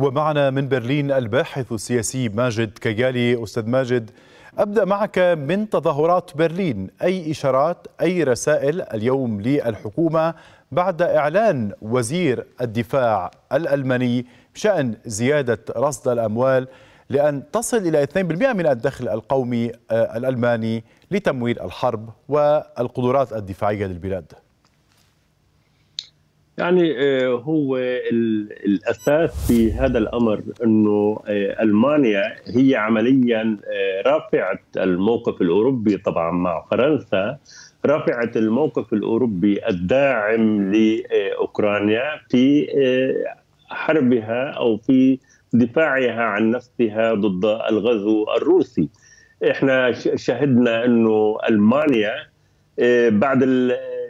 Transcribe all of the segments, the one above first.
ومعنا من برلين الباحث السياسي ماجد كيالي. أستاذ ماجد أبدأ معك من تظاهرات برلين. أي إشارات أي رسائل اليوم للحكومة بعد إعلان وزير الدفاع الألماني بشأن زيادة رصد الأموال لأن تصل إلى 2% من الدخل القومي الألماني لتمويل الحرب والقدرات الدفاعية للبلاد؟ يعني هو الأساس في هذا الأمر إنه ألمانيا هي عمليا رافعة الموقف الأوروبي طبعا مع فرنسا رافعة الموقف الأوروبي الداعم لاوكرانيا في حربها أو في دفاعها عن نفسها ضد الغزو الروسي. إحنا شهدنا إنه ألمانيا بعد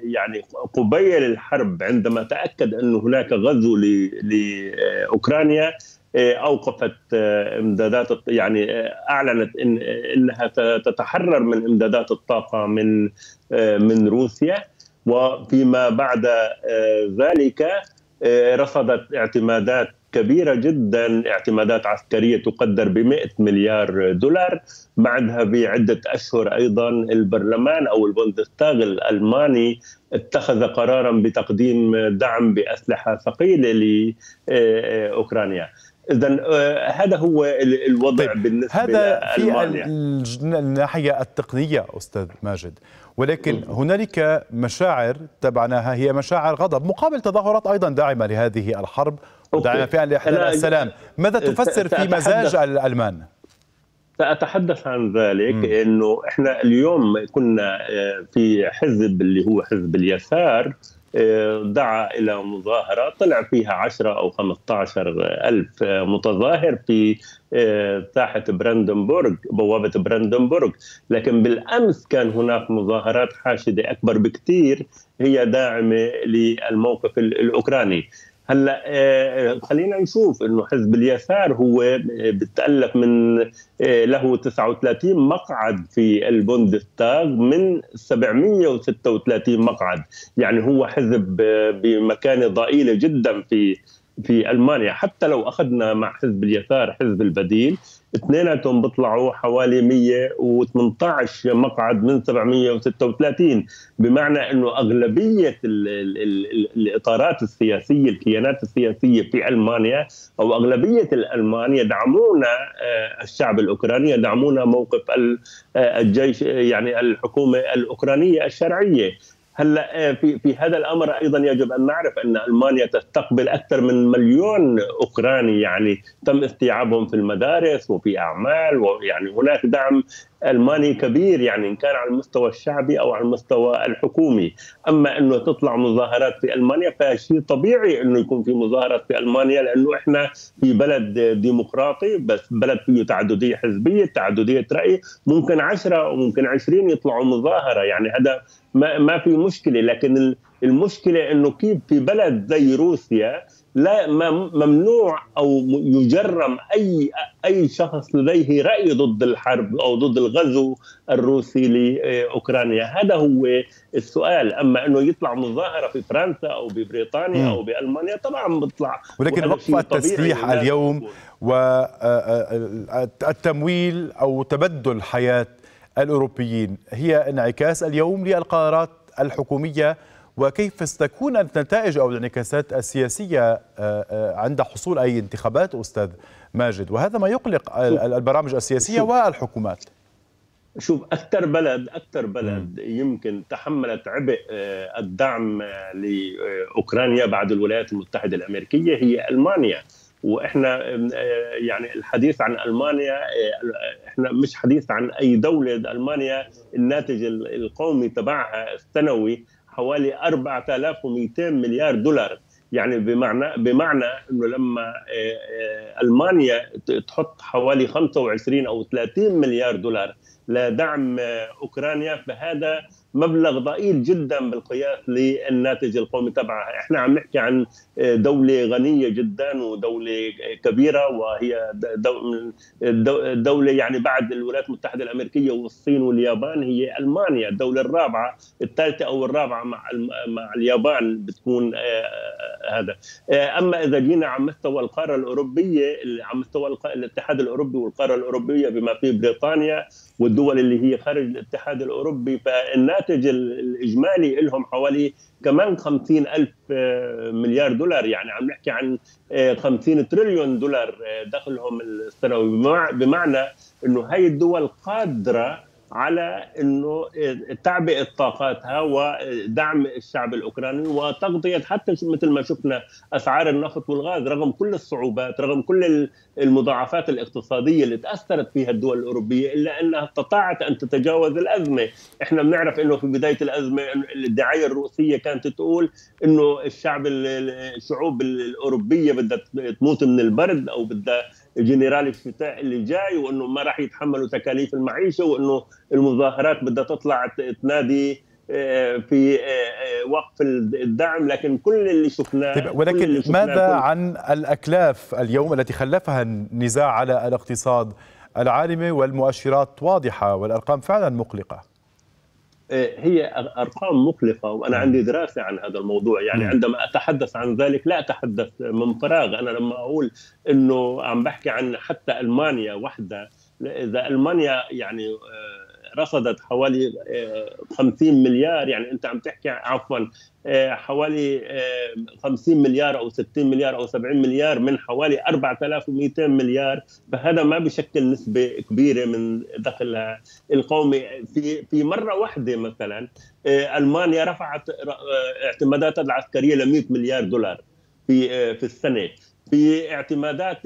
يعني قبيل الحرب عندما تأكد انه هناك غزو لأوكرانيا أوقفت إمدادات يعني أعلنت إن إنها تتحرر من إمدادات الطاقة من من روسيا. وفيما بعد ذلك رصدت اعتمادات كبيرة جدا اعتمادات عسكرية تقدر ب 100 مليار دولار. بعدها بعدة أشهر أيضا البرلمان أو البوندستاغ الألماني اتخذ قرارا بتقديم دعم بأسلحة ثقيلة لأوكرانيا. اذا هذا هو الوضع طيب بالنسبة هذا في. الناحية التقنية أستاذ ماجد. ولكن هنالك مشاعر تبعناها هي مشاعر غضب مقابل تظاهرات أيضا داعمة لهذه الحرب. وداعمه فعلا لاحلال السلام ماذا تفسر في مزاج الألمان؟ سأتحدث عن ذلك إنه إحنا اليوم كنا في حزب اللي هو حزب اليسار. دعا إلى مظاهرة طلع فيها 10 أو 15 ألف متظاهر في ساحة براندنبورغ بوابة براندنبورغ لكن بالأمس كان هناك مظاهرات حاشدة أكبر بكثير هي داعمة للموقف الأوكراني. هلا خلينا نشوف إنه حزب اليسار هو بتالف من له 39 مقعد في البوندستاغ من 736 مقعد. يعني هو حزب بمكانة ضئيلة جدا في في ألمانيا. حتى لو أخذنا مع حزب اليسار حزب البديل اثنيناتهم بيطلعوا حوالي 118 مقعد من 736 بمعنى إنه أغلبية ال ال ال الإطارات السياسية الكيانات السياسية في ألمانيا أو أغلبية الالمان يدعمون الشعب الأوكراني يدعمون موقف الجيش يعني الحكومة الأوكرانية الشرعية. هلا في في هذا الأمر أيضا يجب أن نعرف أن ألمانيا تستقبل أكثر من مليون أوكراني يعني تم استيعابهم في المدارس وفي أعمال ويعني هناك دعم الماني كبير يعني إن كان على المستوى الشعبي أو على المستوى الحكومي، أما إنه تطلع مظاهرات في ألمانيا فشيء طبيعي إنه يكون في مظاهرات في ألمانيا لأنه إحنا في بلد ديمقراطي بس بلد فيه تعددية حزبية، تعددية رأي، ممكن 10 وممكن 20 يطلعوا مظاهرة يعني هذا ما ما في مشكلة. لكن المشكلة إنه كيف في بلد زي روسيا لا ممنوع أو يجرم اي أي شخص لديه رأي ضد الحرب أو ضد الغزو الروسي لأوكرانيا. هذا هو السؤال. أما إنه يطلع مظاهرة في فرنسا أو ببريطانيا أو بألمانيا طبعا بيطلع. ولكن وقف التسليح اليوم والتمويل أو تبدل حياة الأوروبيين. هي انعكاس اليوم للقرارات الحكومية وكيف ستكون النتائج أو الانعكاسات السياسية عند حصول أي انتخابات أستاذ ماجد؟ وهذا ما يقلق البرامج السياسية والحكومات. شوف أكثر بلد أكثر بلد يمكن تحملت عبء الدعم لأوكرانيا بعد الولايات المتحدة الأمريكية هي ألمانيا. وإحنا يعني الحديث عن ألمانيا إحنا مش حديث عن أي دولة ألمانيا الناتج القومي تبعها السنوي حوالي 4200 مليار دولار. يعني بمعنى بمعنى إنه لما ألمانيا تحط حوالي 25 أو 30 مليار دولار لدعم أوكرانيا فهذا مبلغ ضئيل جدا بالقياس للناتج القومي تبعها. إحنا عم نحكي عن دولة غنية جدا ودولة كبيرة وهي دولة يعني بعد الولايات المتحدة الأمريكية والصين واليابان هي ألمانيا. الدولة الرابعة الثالثة أو الرابعة مع مع اليابان بتكون هذا. أما إذا جينا على مستوى القارة الأوروبية على مستوى الاتحاد الأوروبي والقارة الأوروبية بما فيه بريطانيا والدول اللي هي خارج الاتحاد الأوروبي فالناتج الإجمالي لهم حوالي كمان 50 ألف آه، مليار دولار. يعني عم نحكي عن 50 آه، تريليون دولار آه، دخلهم السنوي بمعنى إنه هاي الدول قادرة على إنه تعبئة طاقاتها ودعم الشعب الأوكراني وتغطية حتى مثل ما شفنا أسعار النفط والغاز رغم كل الصعوبات رغم كل المضاعفات الاقتصادية اللي تأثرت فيها الدول الأوروبية إلا أنها استطاعت أن تتجاوز الأزمة، إحنا بنعرف إنه في بداية الأزمة الدعاية الروسيه كانت تقول إنه الشعب الشعوب الأوروبية بدها تموت من البرد أو بدها جنرال الشتاء اللي جاي وإنه ما راح يتحملوا تكاليف المعيشة وإنه المظاهرات بدها تطلع تنادي آه، في آه، آه، وقف الدعم. لكن كل اللي شفناه طيب ولكن اللي شفناه ماذا كل... عن الأكلاف اليوم التي خلفها النزاع على الاقتصاد العالمي والمؤشرات واضحة والأرقام فعلا مقلقة؟ هي أرقام مقلقه وأنا عندي دراسة عن هذا الموضوع. يعني عندما أتحدث عن ذلك لا أتحدث من فراغ. أنا لما أقول إنه عم بحكي عن حتى ألمانيا وحدة إذا ألمانيا يعني رصدت حوالي 50 آه، مليار يعني أنت عم تحكي عفوا آه، حوالي 50 آه، مليار أو 60 مليار أو 70 مليار من حوالي 4200 مليار. فهذا ما بشكل نسبة كبيرة من دخلها القومي. في في مرة واحدة مثلا ألمانيا رفعت اعتماداتها العسكرية ل 100 مليار دولار في في السنة. في اعتمادات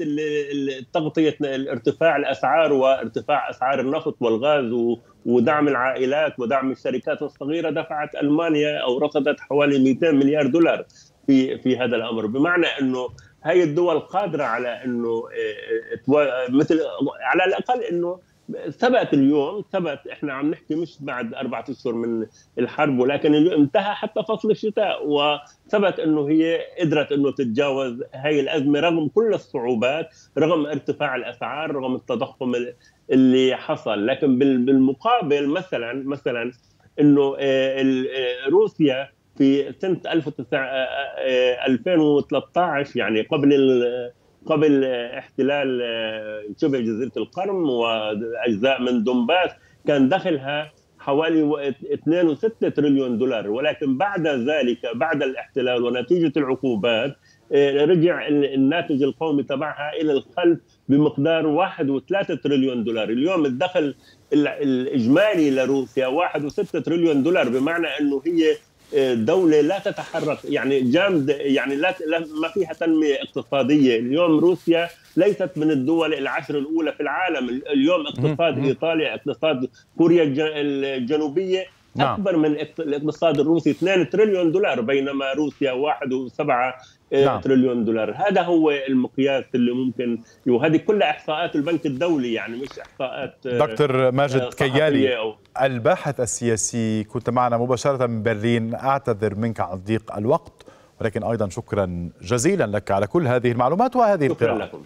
تغطية ارتفاع الأسعار وارتفاع أسعار النفط والغاز ودعم العائلات ودعم الشركات الصغيرة دفعت ألمانيا أو رصدت حوالي 200 مليار دولار في في هذا الأمر. بمعنى إنه هاي الدول قادرة على إنه آه، آه، مثل على الأقل إنه ثبت اليوم ثبت إحنا عم نحكي مش بعد أربعة أشهر من الحرب ولكن اليوم انتهى حتى فصل الشتاء وثبت إنه هي قدرت إنه تتجاوز هاي الأزمة رغم كل الصعوبات رغم ارتفاع الأسعار رغم التضخم اللي حصل. لكن بالمقابل مثلا مثلا إنه آه، آه، روسيا في سنة 2013 آه، يعني قبل قبل احتلال شبه جزيرة القرم وأجزاء من دونباس كان دخلها حوالي 2.6 تريليون دولار. ولكن بعد ذلك بعد الاحتلال ونتيجة العقوبات رجع الناتج القومي تبعها إلى الخلف بمقدار 1.3 تريليون دولار. اليوم الدخل الإجمالي لروسيا 1.6 تريليون دولار بمعنى أنه هي آه، دولة لا تتحرك يعني جامد يعني لا ما فيها تنمية اقتصادية. اليوم روسيا ليست من الدول العشر الأولى في العالم. اليوم اقتصاد إيطاليا اقتصاد كوريا الجنوبية نعم. أكبر من الاقتصاد الروسي 2 تريليون دولار بينما روسيا 1.7 آه، نعم. تريليون دولار هذا هو المقياس اللي ممكن وهذه كلها إحصاءات البنك الدولي يعني مش إحصاءات آه، دكتور ماجد آه، كيالي أو الباحث السياسي كنت معنا مباشرة من برلين أعتذر منك عن ضيق الوقت ولكن أيضا شكرا جزيلا لك على كل هذه المعلومات وهذه شكرا القراءة لكم